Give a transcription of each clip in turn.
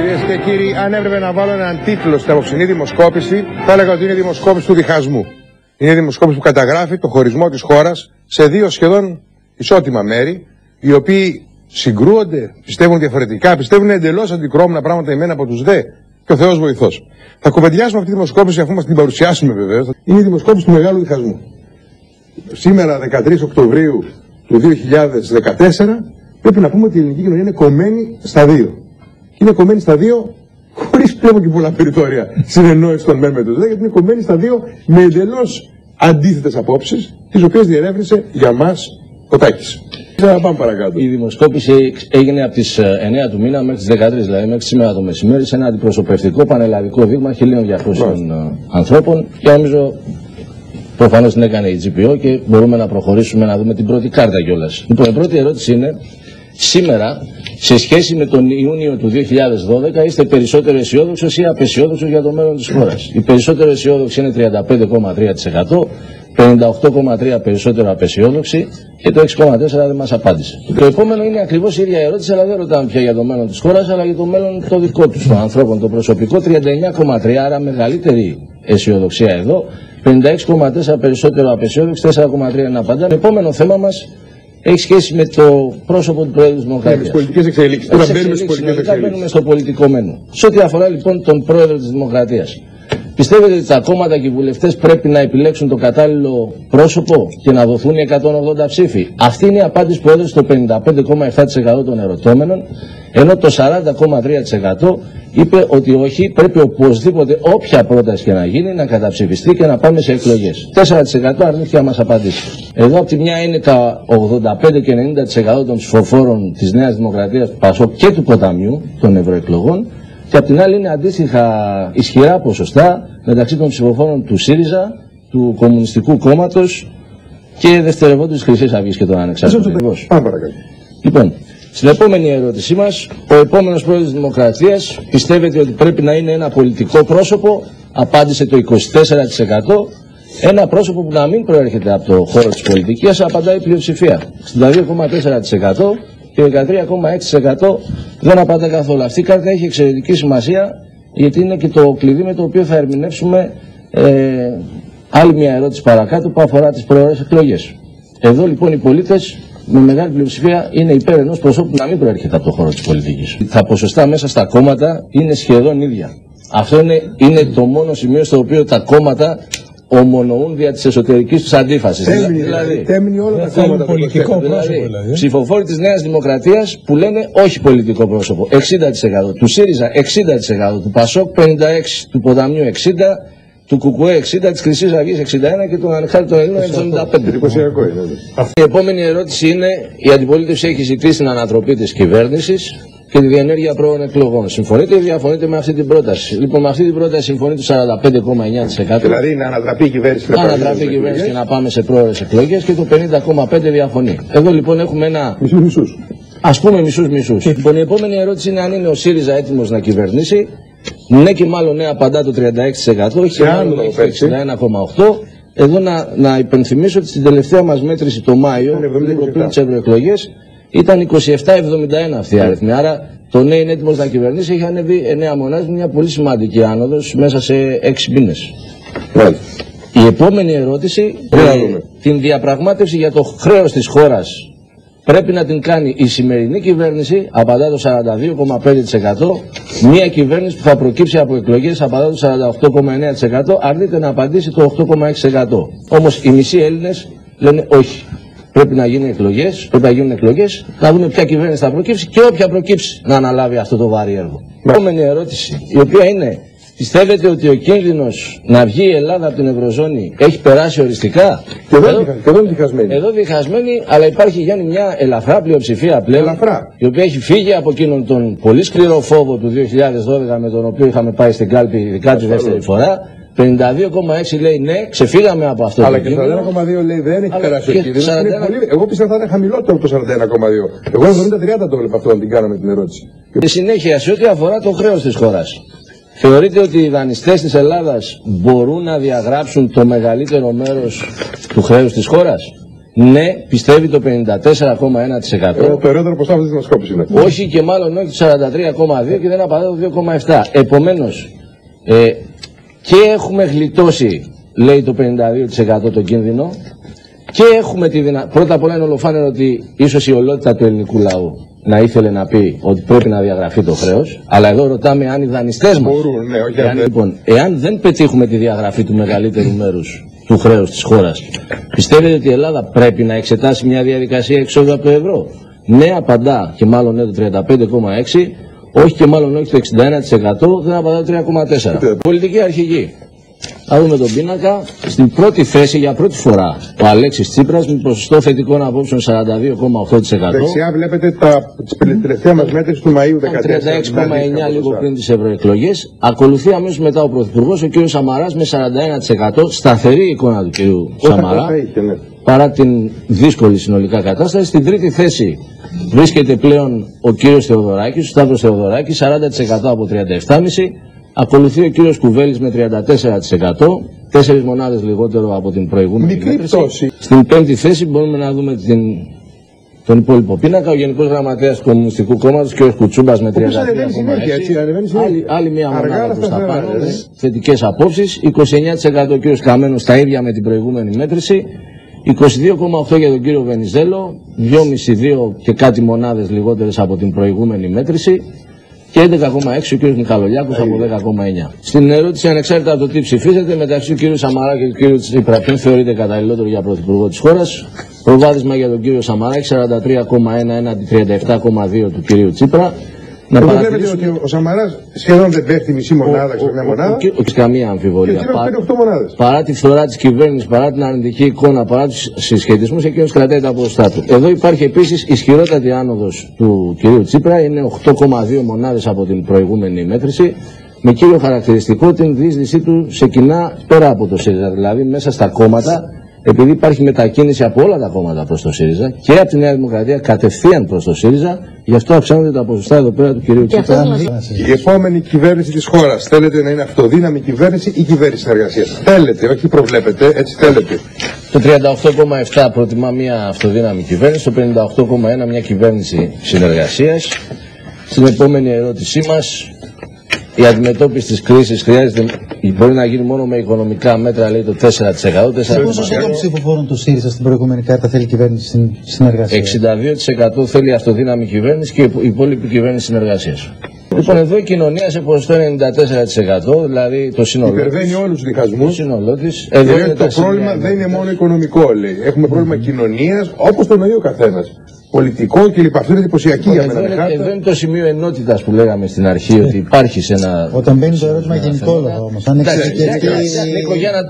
Κυρίες και κύριοι, αν έπρεπε να βάλω έναν τίτλο στην απόψινή δημοσκόπηση, θα έλεγα ότι είναι η δημοσκόπηση του διχασμού. Είναι η δημοσκόπηση που καταγράφει το χωρισμό της χώρας σε δύο σχεδόν ισότιμα μέρη, οι οποίοι συγκρούονται, πιστεύουν διαφορετικά, πιστεύουν εντελώς αντικρώμενα πράγματα εμένα από τους δε και ο Θεός βοηθός. Θα κουβεντιάσουμε αυτή τη δημοσκόπηση αφού μας την παρουσιάσουμε βεβαίως. Είναι η δημοσκόπηση του μεγάλου διχασμού. Σήμερα, 13 Οκτωβρίου του 2014, πρέπει να πούμε ότι η ελληνική κοινωνία είναι κομμένη στα δύο είναι κομμένη στα δύο χωρίς πλέον και πολλά περιθώρια συνεννόηση των μεν με τους γιατί είναι κομμένη στα δύο με εντελώς αντίθετες απόψεις, τις οποίες διερεύνησε για μας ο Τάκης. Θα πάμε παρακάτω. Η δημοσκόπηση έγινε από τις 9 ε, του μήνα μέχρι τις 13, δηλαδή μέχρι σήμερα το μεσημέρι, σε ένα αντιπροσωπευτικό πανελλαδικό δείγμα 1200 ε, ανθρώπων και νομίζω προφανώς την έκανε η GPO και μπορούμε να προχωρήσουμε να δούμε την πρώτη κάρτα κιόλας. Λοιπόν, η πρώτη ερώτηση είναι σήμερα σε σχέση με τον Ιούνιο του 2012 είστε περισσότερο αισιόδοξος ή απεσιόδοξος για το μέλλον της χώρας; Οι περισσότερο αισιόδοξοι είναι 35,3%, 58,3% περισσότερο απεσιόδοξοι και το 6,4% δεν μας απάντησε. Το επόμενο είναι ακριβώς η ίδια ερώτηση, αλλά δεν ρωτάμε πια για το μέλλον της χώρας, αλλά για το μέλλον το δικό τους, των ανθρώπων, το προσωπικό, 39,3%, άρα μεγαλύτερη αισιοδοξία εδώ, 56,4% περισσότερο απεσιόδοξοι, 4,3% να απαντάνε. Το επόμενο θέμα μας έχει σχέση με το πρόσωπο του Πρόεδρου της Δημοκρατία. Με τις πολιτικές εξελίξεις. Τώρα μπαίνουμε στις πολιτικές εξελίξεις. Μπαίνουμε στο πολιτικό μένου. Σε ό,τι αφορά λοιπόν τον Πρόεδρο της Δημοκρατίας. Πιστεύετε ότι τα κόμματα και οι βουλευτές πρέπει να επιλέξουν το κατάλληλο πρόσωπο και να δοθούν οι 180 ψήφοι; Αυτή είναι η απάντηση που έδωσε το 55,7% των ερωτώμενων, ενώ το 40,3% είπε ότι όχι, πρέπει οπωσδήποτε όποια πρόταση και να γίνει να καταψηφιστεί και να πάμε σε εκλογές. 4% αρνήθηκε να μας απαντήσει. Εδώ από τη μια είναι τα 85 και 90% των ψηφοφόρων της Νέας Δημοκρατίας, του ΠΑΣΟΚ και του Ποταμιού των ευρωεκλογών και απ' την άλλη είναι αντίστοιχα ισχυρά ποσοστά μεταξύ των ψηφοφόρων του ΣΥΡΙΖΑ, του Κομμουνιστικού Κόμματος και δευτερευόντου τη Χρυσής Αυγής και των Ανεξάρτητων. Λοιπόν, στην επόμενη ερώτησή μας, ο επόμενος πρόεδρος της Δημοκρατίας πιστεύετε ότι πρέπει να είναι ένα πολιτικό πρόσωπο, απάντησε το 24%. Ένα πρόσωπο που να μην προέρχεται από το χώρο της πολιτικής, απαντάει η πλειοψηφία. 62,4% και 13,6% δεν απαντά καθόλου. Αυτή η κάρτα έχει εξαιρετική σημασία γιατί είναι και το κλειδί με το οποίο θα ερμηνεύσουμε ε, άλλη μια ερώτηση παρακάτω που αφορά τις προορές εκλογές. Εδώ λοιπόν οι πολίτες με μεγάλη πλειοψηφία είναι υπέρ ενός προσώπου να μην προέρχεται από το χώρο της πολιτικής. Τα ποσοστά μέσα στα κόμματα είναι σχεδόν ίδια. Αυτό είναι, είναι το μόνο σημείο στο οποίο τα κόμματα ομονοούν δια της εσωτερικής τους αντίφασης. Δηλαδή, δηλαδή, τέμνει όλα τα κόμματα πολιτικό πρόσωπο. Δηλαδή, ψηφοφόροι της Νέας Δημοκρατίας που λένε όχι πολιτικό πρόσωπο. 60%. Του ΣΥΡΙΖΑ 60%. Του ΠΑΣΟΚ 56%. Του Ποταμιού 60%. Του Κουκουέ 60, της Χρυσής Αυγής 61 και του Ανεξάρτητου Ελλήνων 75. Εντυπωσιακό είναι. Η επόμενη ερώτηση είναι: Η αντιπολίτευση έχει ζητήσει την ανατροπή της κυβέρνησης και τη διενέργεια πρώων εκλογών. Συμφωνείτε ή διαφωνείτε με αυτή την πρόταση; Λοιπόν, με αυτή την πρόταση συμφωνεί το 45,9%. Δηλαδή να ανατραπεί η κυβέρνηση. Να ανατραπεί η κυβέρνηση και να πάμε σε πρόορες εκλογές και το 50,5% διαφωνεί. Εδώ λοιπόν έχουμε ένα. Μισούς μισούς. Α πούμε μισούς μισούς. λοιπόν, η επόμενη ερώτηση είναι αν είναι ο ΣΥΡΙΖΑ έτοιμος να κυβερνήσει. Ναι και μάλλον ναι απαντά το 36%, όχι μάλλον το 61,8%. Εδώ να, να υπενθυμίσω ότι στην τελευταία μας μέτρηση το Μάιο, πριν τις ευρωεκλογές, ήταν 27-71 αυτή η αριθμή. Άρα το ναι είναι έτοιμος να κυβερνήσει έχει ανέβει 9 μονάδες, μια πολύ σημαντική άνοδος μέσα σε 6 μήνες. Η επόμενη ερώτηση, ε, την διαπραγμάτευση για το χρέος της χώρας πρέπει να την κάνει η σημερινή κυβέρνηση, απαντά το 42,5%, μια κυβέρνηση που θα προκύψει από εκλογές, απαντά το 48,9%, αρνείται να απαντήσει το 8,6%. Όμως οι μισοί Έλληνες λένε όχι. Πρέπει να γίνουν εκλογές, πρέπει να γίνουν εκλογές, να δούμε ποια κυβέρνηση θα προκύψει και όποια προκύψει να αναλάβει αυτό το βάρη έργο. Επόμενη ερώτηση, η οποία είναι, πιστεύετε ότι ο κίνδυνος να βγει η Ελλάδα από την Ευρωζώνη έχει περάσει οριστικά; Και εδώ, εδώ είναι διχασμένη. Εδώ διχασμένη, αλλά υπάρχει Γιάννη μια ελαφρά πλειοψηφία πλέον. Ελαφρά. Η οποία έχει φύγει από εκείνον τον πολύ σκληρό φόβο του 2012 με τον οποίο είχαμε πάει στην κάλπη, ειδικά τη δεύτερη φορά 52,6 λέει ναι, ξεφύγαμε από αυτό. Αλλά και 41,2 λέει δεν έχει περάσει ο κίνδυνος. Εγώ πιστεύω θα είναι χαμηλότερο από το 41,2. Εγώ 70-30 το βλέπω αυτό να την κάναμε την ερώτηση. Στη συνέχεια, σε ό,τι αφορά το χρέος της χώρας, θεωρείτε ότι οι δανειστές της Ελλάδας μπορούν να διαγράψουν το μεγαλύτερο μέρος του χρέους της χώρας; ναι, πιστεύει το 54,1%. Ε, το ερώτημα ποσά αυτή της δημοσκόπηση είναι. Όχι και μάλλον όχι το 43,2% και δεν απαντά το 2,7%. Επομένως, ε, και έχουμε γλιτώσει, λέει το 52% το κίνδυνο, και έχουμε τη δυνατότητα. Πρώτα απ' όλα είναι ολοφάνερο ότι ίσως η ολότητα του ελληνικού λαού να ήθελε να πει ότι πρέπει να διαγραφεί το χρέος, αλλά εδώ ρωτάμε αν οι δανειστές μα. Μπορούν, ναι, όχι εάν, λοιπόν, εάν δεν πετύχουμε τη διαγραφή του μεγαλύτερου μέρους του χρέους της χώρας, πιστεύετε ότι η Ελλάδα πρέπει να εξετάσει μια διαδικασία εξόδου από το ευρώ; Ναι, απαντά και μάλλον ναι το 35,6%, όχι και μάλλον όχι το 61%, δεν απαντά το 3,4%. Πολιτική αρχηγή. Θα δούμε τον πίνακα. Στην πρώτη θέση για πρώτη φορά ο Αλέξης Τσίπρας με ποσοστό θετικών απόψεων 42,8%. Δεξιά βλέπετε τις τελευταία μας μέτρηση του Μαΐου 2014. 36,9% λίγο πριν τις ευρωεκλογές. Ακολουθεί αμέσως μετά ο Πρωθυπουργός, ο κ. Σαμαράς με 41%. Σταθερή εικόνα του κ. Σαμαρά. Ναι. Παρά την δύσκολη συνολικά κατάσταση. Στην τρίτη θέση βρίσκεται πλέον ο κ. Θεοδωράκης, ο Σταύρος Θεοδωράκης, 40% από 37,5%. Ακολουθεί ο κύριος Κουβέλης με 34%, τέσσερις μονάδες λιγότερο από την προηγούμενη Μικρή πτώση. Στην πέμπτη θέση μπορούμε να δούμε την, τον υπόλοιπο πίνακα, ο Γενικός Γραμματέας του Κομμουνιστικού Κόμματος, κ. Κουτσούμπας με 33,6. Άλλη, άλλη μία μονάδα προς τα πάνω, με θετικές απόψεις. 29% ο κ. Καμένος τα ίδια με την προηγούμενη μέτρηση. 22,8 για τον κύριο Βενιζέλο, 2,5-2 και κάτι μονάδες λιγότερες από την προηγούμενη μέτρηση και 11,6 ο κ. Μιχαλολιάκος από 10,9. Στην ερώτηση ανεξάρτητα από το τι ψηφίζετε μεταξύ του κ. Σαμαρά και του κ. Τσίπρα ποιον θεωρείται καταλληλότερο για πρωθυπουργό της χώρας. Προβάδισμα για τον κ. Σαμαρά 43,1 έναντι 37,2 του κ. Τσίπρα. Να Εγώ βλέπετε ότι ο Σαμαράς σχεδόν δεν πέφτει μισή μονάδα σε μια μονάδα. Όχι καμία αμφιβολία. παρά τη φθορά της κυβέρνησης, παρά την αρνητική εικόνα, παρά τους συσχετισμούς, εκείνο κρατάει τα ποσοστά του. Εδώ υπάρχει επίσης ισχυρότατη άνοδος του κ. Τσίπρα, είναι 8,2 μονάδες από την προηγούμενη μέτρηση. Με κύριο χαρακτηριστικό την δίσδυσή του σε κοινά πέρα από το ΣΥΡΙΖΑ, δηλαδή μέσα στα κόμματα επειδή υπάρχει μετακίνηση από όλα τα κόμματα προς το ΣΥΡΙΖΑ και από τη Νέα Δημοκρατία κατευθείαν προς το ΣΥΡΙΖΑ, γι' αυτό αυξάνονται τα ποσοστά εδώ πέρα του κυρίου Τσίπρα. Η επόμενη κυβέρνηση της χώρας θέλετε να είναι αυτοδύναμη κυβέρνηση ή κυβέρνηση συνεργασία. Θέλετε, όχι προβλέπετε, έτσι θέλετε. Το 38,7 προτιμά μια αυτοδύναμη κυβέρνηση, το 58,1 μια κυβέρνηση συνεργασίας. Στην επόμενη ερώτησή μας, η αντιμετώπιση της κρίσης χρειάζεται, μπορεί να γίνει μόνο με οικονομικά μέτρα, λέει το 4%. 4%. Πόσο των ψηφοφόρων του ΣΥΡΙΖΑ στην προηγούμενη κάρτα θέλει κυβέρνηση στην συνεργασία; 62% θέλει αυτοδύναμη κυβέρνηση και η υπόλοιπη κυβέρνηση συνεργασίας. Λοιπόν, εδώ η κοινωνία σε ποσοστό 94%, δηλαδή το σύνολο. Υπερβαίνει όλους του διχασμού. Το σύνολό της. το πρόβλημα δεν είναι μόνο οικονομικό, λέει. Έχουμε πρόβλημα κοινωνίας, όπως το νοεί ο καθένας πολιτικό κλπ. Αυτό είναι εντυπωσιακή για μένα. Εδώ είναι το σημείο ενότητας που λέγαμε στην αρχή ότι υπάρχει σε ένα. Όταν μπαίνει το ερώτημα γενικόλογο όμως. Αν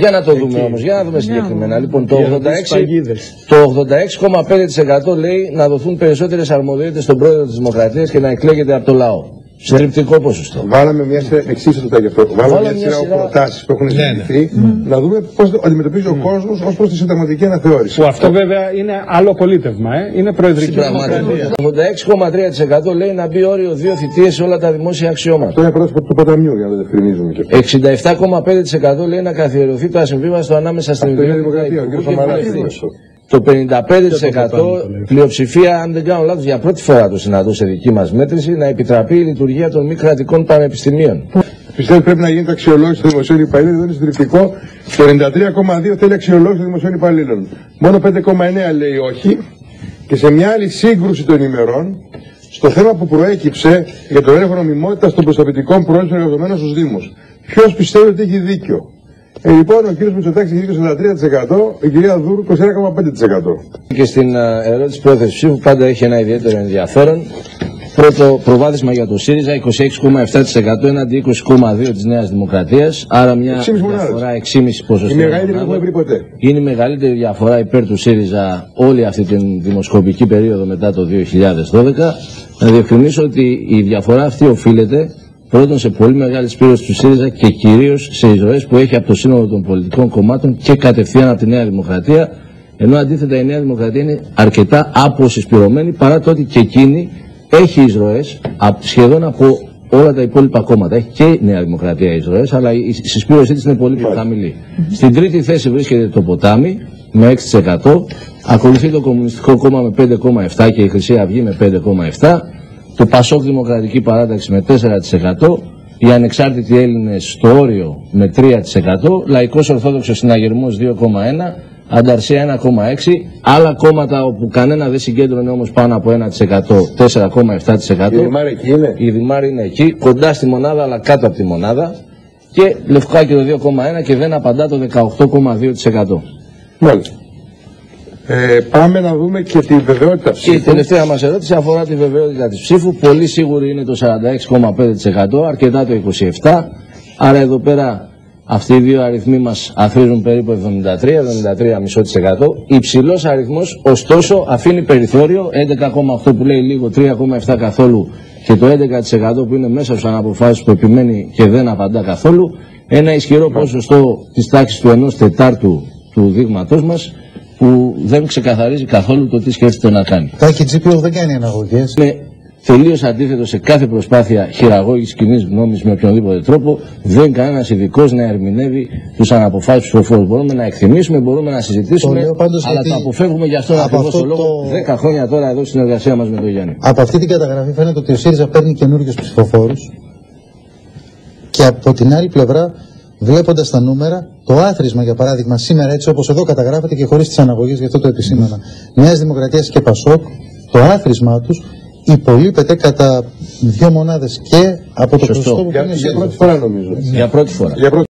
για να το δούμε όμως, για να δούμε συγκεκριμένα. Λοιπόν, το 86,5% λέει να δοθούν περισσότερες αρμοδιότητες στον πρόεδρο της Δημοκρατίας και να εκλέγεται από το λαό. Συντριπτικό ποσοστό. Βάλαμε μια σειρά, εξίσου το γι' αυτό. Βάλαμε μια σειρά προτάσεις που έχουν ναι, ναι. συζητηθεί να δούμε πώς αντιμετωπίζει ο κόσμος ως προς τη συνταγματική αναθεώρηση. Που αυτό βέβαια είναι άλλο πολίτευμα, ε; είναι προεδρική δημοκρατία. 86,3% λέει να μπει όριο δύο θητείες σε όλα τα δημόσια αξιώματα. Αυτό είναι πρότυπο του Ποταμιού για να το διευκρινίζουμε και αυτό. 67,5% λέει να καθιερωθεί το ασυμβίβαστο ανάμεσα στην Δημοκρατία. Το 55% πλειοψηφία, αν δεν κάνω λάθος, για πρώτη φορά το συναντώ σε δική μας μέτρηση, να επιτραπεί η λειτουργία των μη κρατικών πανεπιστημίων. Πιστεύω πρέπει να γίνεται αξιολόγηση των δημοσίων υπαλλήλων. Εδώ είναι συντριπτικό. Το 93,2 θέλει αξιολόγηση των δημοσίων υπαλλήλων. Μόνο 5,9 λέει όχι. Και σε μια άλλη σύγκρουση των ημερών, στο θέμα που προέκυψε για το έλεγχο νομιμότητας των προστατευτικών προέλευσης εργαζομένων στους Δήμους. Ποιος πιστεύει ότι έχει δίκιο; Ε, λοιπόν, ο κύριος Μητσοτάκης έχει 43%, η κυρία Δούρου 21,5%. Και στην uh, ερώτηση πρόθεσης ψήφου πάντα έχει ένα ιδιαίτερο ενδιαφέρον. Πρώτο προβάδισμα για το ΣΥΡΙΖΑ 26,7% έναντι 20,2% της Νέας Δημοκρατίας. Άρα μια διαφορά 6,5 ποσοστό. Η μεγαλύτερη που έχουμε βρει ποτέ. Είναι η μεγαλύτερη διαφορά υπέρ του ΣΥΡΙΖΑ όλη αυτή την δημοσκοπική περίοδο μετά το 2012. Να διευκρινίσω ότι η διαφορά αυτή οφείλεται πρώτον σε πολύ μεγάλη σπήρωση του ΣΥΡΙΖΑ και κυρίως σε εισρωές που έχει από το σύνολο των πολιτικών κομμάτων και κατευθείαν από τη Νέα Δημοκρατία. Ενώ αντίθετα η Νέα Δημοκρατία είναι αρκετά αποσυσπηρωμένη παρά το ότι και εκείνη έχει εισρωές σχεδόν από όλα τα υπόλοιπα κόμματα. Έχει και η Νέα Δημοκρατία εισρωές, αλλά η συσπήρωσή της είναι πολύ πιο χαμηλή. Στην τρίτη θέση βρίσκεται το ποτάμι με 6%. Ακολουθεί το Κομμουνιστικό Κόμμα με 5,7% και η Χρυσή Αυγή με 5,7%. Το Πασόκ Δημοκρατική Παράταξη με 4%. Οι ανεξάρτητοι Έλληνες στο όριο με 3%. Λαϊκός Ορθόδοξος Συναγερμός 2,1%. Ανταρσία 1,6%. Άλλα κόμματα όπου κανένα δεν συγκέντρωνε όμως πάνω από 1%, 4,7%. Η Δημάρη εκεί είναι. Η Δημάρη είναι εκεί, κοντά στη μονάδα αλλά κάτω από τη μονάδα. Και Λευκάκι το 2,1 και δεν απαντά το 18,2%. Μάλιστα. Ε, πάμε να δούμε και τη βεβαιότητα Και η ψήφου. τελευταία μας ερώτηση αφορά τη βεβαιότητα της ψήφου. Πολύ σίγουρη είναι το 46,5%, αρκετά το 27%. Άρα εδώ πέρα αυτοί οι δύο αριθμοί μας αθροίζουν περίπου 73, 73,5%. Υψηλός αριθμός, ωστόσο, αφήνει περιθώριο 11,8 που λέει λίγο, 3,7 καθόλου και το 11% που είναι μέσα στους αναποφάσεις που επιμένει και δεν απαντά καθόλου. Ένα ισχυρό ποσοστό της τάξης του 1 τετάρτου του δείγματός μας που δεν ξεκαθαρίζει καθόλου το τι σκέφτεται να κάνει. Τάκη GPO δεν κάνει αναγωγές. Είναι τελείως αντίθετο σε κάθε προσπάθεια χειραγώγησης κοινής γνώμης με οποιονδήποτε τρόπο. Δεν είναι κανένας ειδικός να ερμηνεύει τους αναποφάσεις ψηφοφόρου. Μπορούμε να εκτιμήσουμε, μπορούμε να συζητήσουμε, Το λέω πάντως αλλά γιατί το αποφεύγουμε για αυτόν από ακριβώς αυτό το λόγο. το- 10 χρόνια τώρα εδώ στην εργασία μας με τον Γιάννη. Από αυτή την καταγραφή φαίνεται ότι ο ΣΥΡΙΖΑ παίρνει καινούριου ψηφοφόρους. Και από την άλλη πλευρά, βλέποντας τα νούμερα, το άθροισμα για παράδειγμα σήμερα έτσι όπως εδώ καταγράφεται και χωρίς τις αναγωγές, γι' αυτό το επισήμανα, Νέας Δημοκρατίας και Πασόκ, το άθροισμά τους υπολείπεται κατά δύο μονάδες και από το Σωστό. ποσοστό που Για, είναι για ΣΥΡΙΖΑ. πρώτη φορά νομίζω. Για πρώτη φορά. Για πρώτη